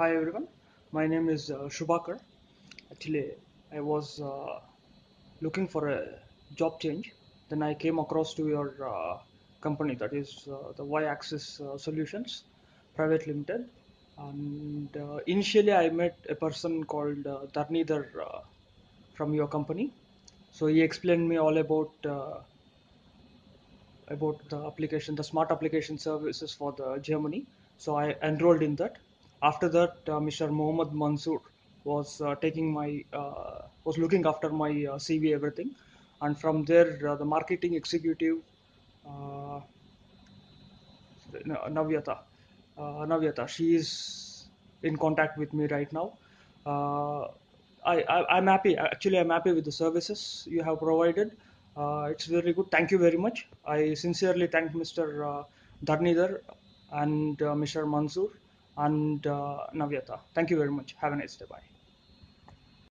Hi everyone, my name is uh, Shubhakar. Actually, I was uh, looking for a job change. Then I came across to your uh, company, that is uh, the Y-Axis uh, Solutions Private Limited. And uh, initially, I met a person called uh, from your company. So he explained me all about about the application, the smart application services for the Germany. So I enrolled in that. After that, uh, Mr. Mohammad Mansoor was uh, taking my uh, was looking after my CV everything, and from there the marketing executive uh, Navyata, uh, Navyata, she is in contact with me right now. Uh, I, I I'm happy. Actually, I'm happy with the services you have provided. Uh, it's very good. Thank you very much. I sincerely thank Mr. Uh, Dharnidhar and Mr. Mansoor and uh, Navyata. Thank you very much. Have a nice day. Bye.